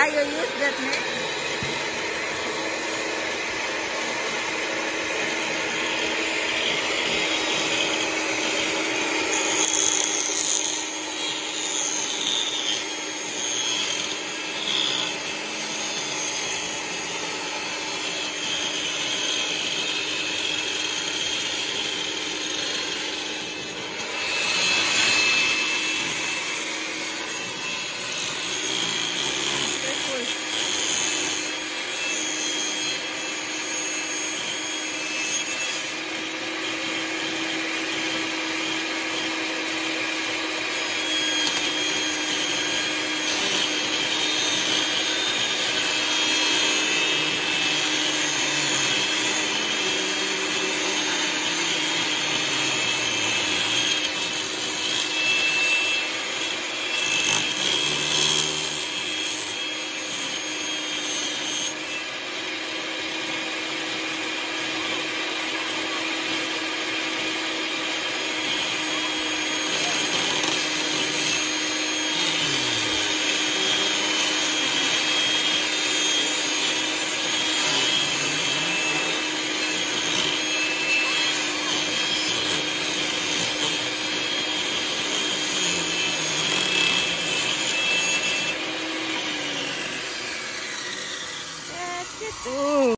Ah, you use that net? Ooh.